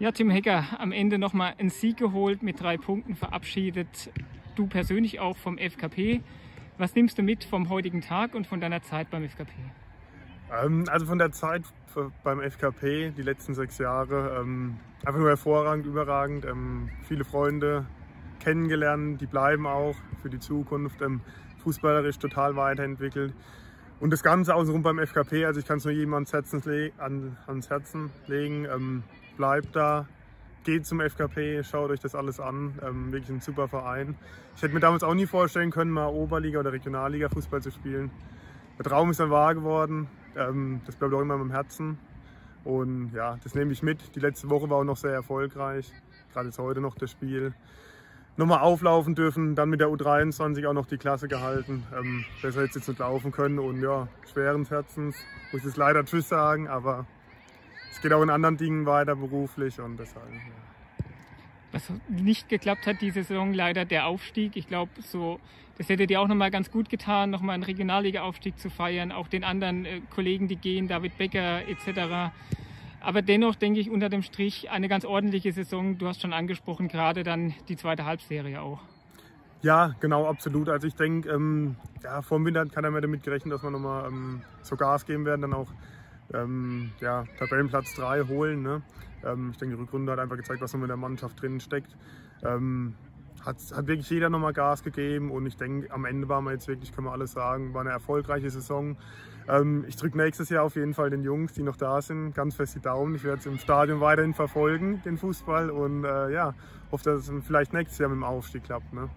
Ja, Tim Hecker, am Ende nochmal einen Sieg geholt, mit drei Punkten verabschiedet. Du persönlich auch vom FKP. Was nimmst du mit vom heutigen Tag und von deiner Zeit beim FKP? Ähm, also von der Zeit beim FKP, die letzten sechs Jahre, ähm, einfach nur hervorragend, überragend. Ähm, viele Freunde kennengelernt, die bleiben auch für die Zukunft. fußballerisch total weiterentwickelt. Und das Ganze außenrum beim FKP, also ich kann es nur jedem ans ans Herzen legen, bleibt da, geht zum FKP, schaut euch das alles an, ähm, wirklich ein super Verein. Ich hätte mir damals auch nie vorstellen können, mal Oberliga oder Regionalliga Fußball zu spielen. Der Traum ist dann wahr geworden, ähm, das bleibt auch immer in meinem Herzen. Und ja, das nehme ich mit. Die letzte Woche war auch noch sehr erfolgreich, gerade jetzt heute noch das Spiel nochmal auflaufen dürfen, dann mit der U23 auch noch die Klasse gehalten. Ähm, besser es jetzt nicht laufen können und ja, schweren Herzens muss ich es leider Tschüss sagen, aber es geht auch in anderen Dingen weiter beruflich und deshalb. Ja. Was nicht geklappt hat diese Saison, leider der Aufstieg. Ich glaube, so, das hätte dir auch nochmal ganz gut getan, nochmal einen Regionalliga-Aufstieg zu feiern, auch den anderen äh, Kollegen, die gehen, David Becker etc. Aber dennoch denke ich unter dem Strich eine ganz ordentliche Saison. Du hast schon angesprochen, gerade dann die zweite Halbserie auch. Ja, genau, absolut. Also ich denke, ähm, ja, vor dem Winter hat keiner mehr damit gerechnet, dass wir nochmal ähm, so Gas geben werden, dann auch ähm, ja, Tabellenplatz 3 holen. Ne? Ähm, ich denke, die Rückrunde hat einfach gezeigt, was noch mit der Mannschaft drin steckt. Ähm, hat, hat wirklich jeder nochmal Gas gegeben und ich denke, am Ende waren wir jetzt wirklich, können wir alles sagen, war eine erfolgreiche Saison. Ähm, ich drücke nächstes Jahr auf jeden Fall den Jungs, die noch da sind, ganz fest die Daumen. Ich werde es im Stadion weiterhin verfolgen, den Fußball und äh, ja, hoffe, dass es vielleicht nächstes Jahr mit dem Aufstieg klappt. Ne?